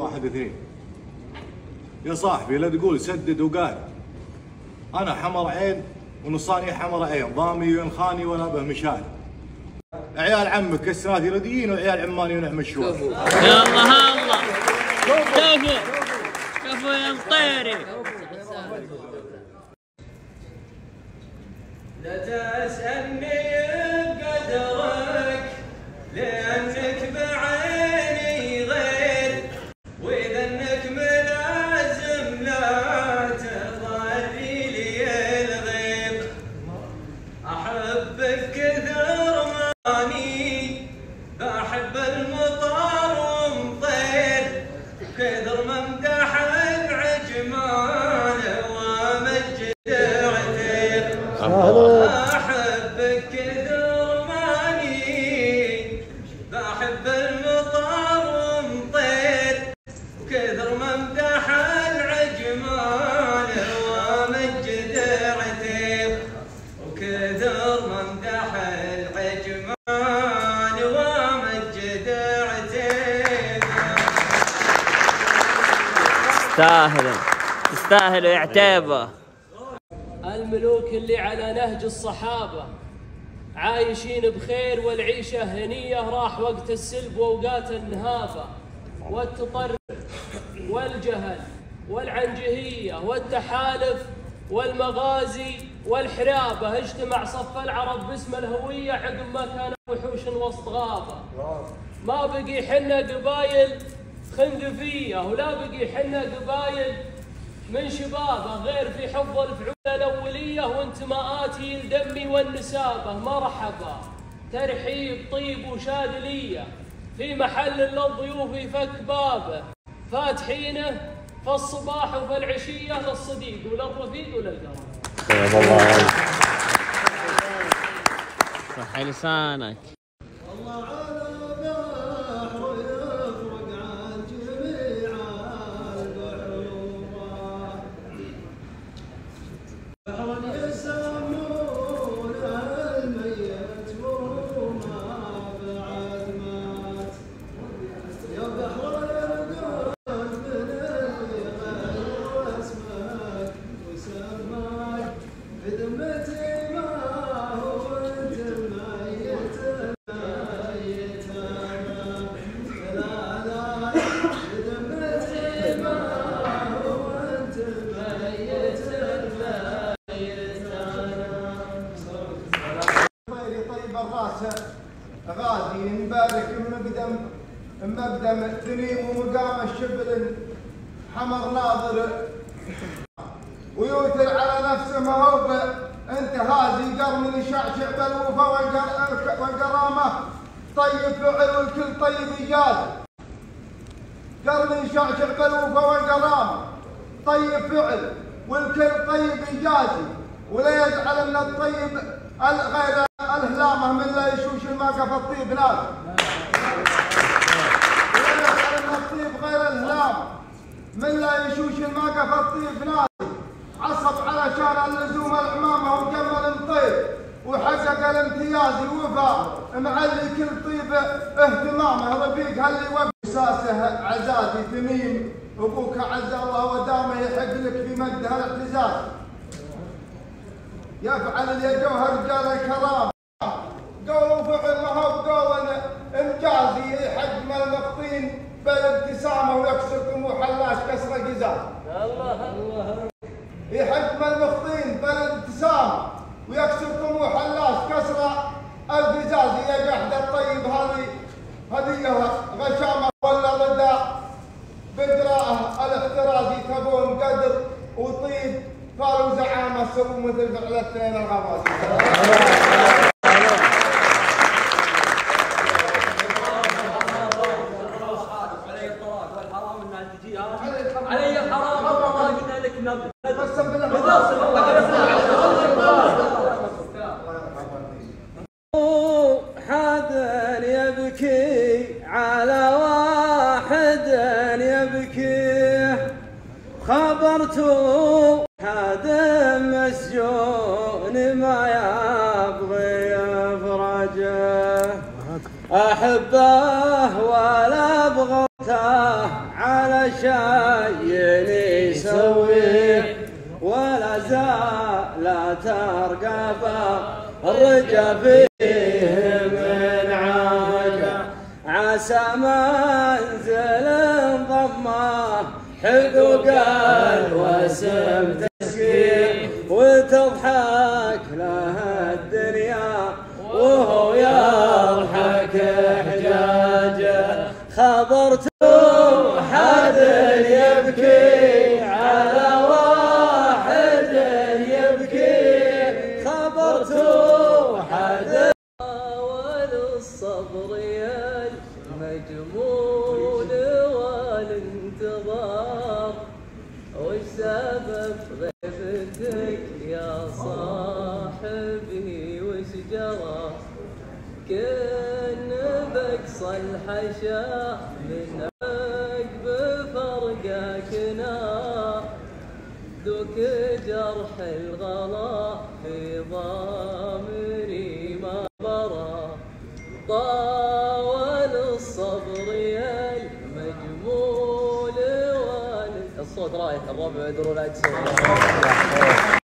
واحد اثنين. يا صاحبي لا تقول سدد وقال. أنا حمر عين ونصاني حمر عين ضامي وينخاني ولا به مشان عيال عمك السناتي رديين وعيال عماني ونعم الشوال يا الله. الله كفو كفو يا الطيري لا تسألني. تستاهلوا تستاهلوا يا عتيبة. الملوك اللي على نهج الصحابة عايشين بخير والعيشة هنية راح وقت السلب وأوقات النهابة والتطرف والجهل والعنجهية والتحالف والمغازي والحرابة. اجتمع صف العرب باسم الهوية عقب ما كان وحوش وسط غابة. ما بقي حنا قبايل خندفية ولا بقي حنا قبايل من شبابه غير في حفظ الفعول الأولية وانتماءاتي لدمي والنسابة مرحبا ترحيب طيب وشادلية في محل للضيوف يفك بابه فاتحينه في الصباح وفي العشية للصديق وللرفيق وللقرب صح لسانك. طيري مقدم تنيم ومقام الشبل حمر ناظر. ويوتر على نفسه ما هو انت هذه قرن يشعشع بالوفا والقرامه طيب فعل والكل طيب ايجاد قرن يشعشع بالوفا والقرامه طيب فعل والكل طيب ايجازي ولا يجعل من الطيب ال- غير الهلامه من لا يشوش الماقف الطيب ناس ولا يجعل من الطيب غير الهلامه من لا يشوش الماقف الطيب ناس علشان اللزوم العمامة وجمل مطيب وحقق الامتياز وفى معلي كل طيب اهتمامه. رفيق هل يوفي؟ أساسه عزازي تميم أبوك عز الله ودامه يحق لك في مجدها الاعتزاز يفعل اليجوه رجال الكرام. قول وفعل ما هو قول إنجازي حجم بالله واحد يبكي على واحد يبكي خبرته أحبه ولا ابغته على شيء يسويه ولا زال ترقب الرجا فيه من عاجة عسى منزل ضمه حقوق الوسم تسكين وتضحك له الدنيا. يضحك بقصى الحشا من عقب فرقك نار دوك جرح الغلا في ضامري ما برا. طاول الصبر يا المجمول والد الصوت رايح الربع لا تصوت